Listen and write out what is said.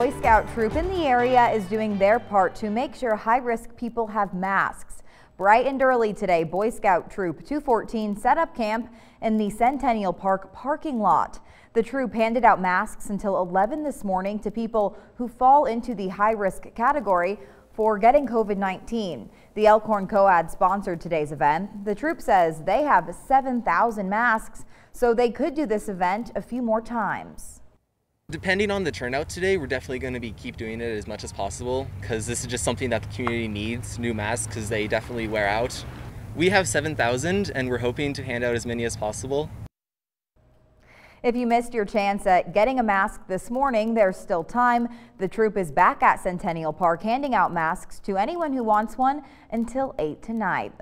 Boy Scout troop in the area is doing their part to make sure high-risk people have masks. Bright and early today, Boy Scout Troop 214 set up camp in the Centennial Park parking lot. The troop handed out masks until 11 this morning to people who fall into the high-risk category for getting COVID-19. The Elkhorn Coad sponsored today's event. The troop says they have 7,000 masks, so they could do this event a few more times. Depending on the turnout today, we're definitely going to be keep doing it as much as possible because this is just something that the community needs, new masks, because they definitely wear out. We have 7,000 and we're hoping to hand out as many as possible. If you missed your chance at getting a mask this morning, there's still time. The troop is back at Centennial Park handing out masks to anyone who wants one until 8 tonight.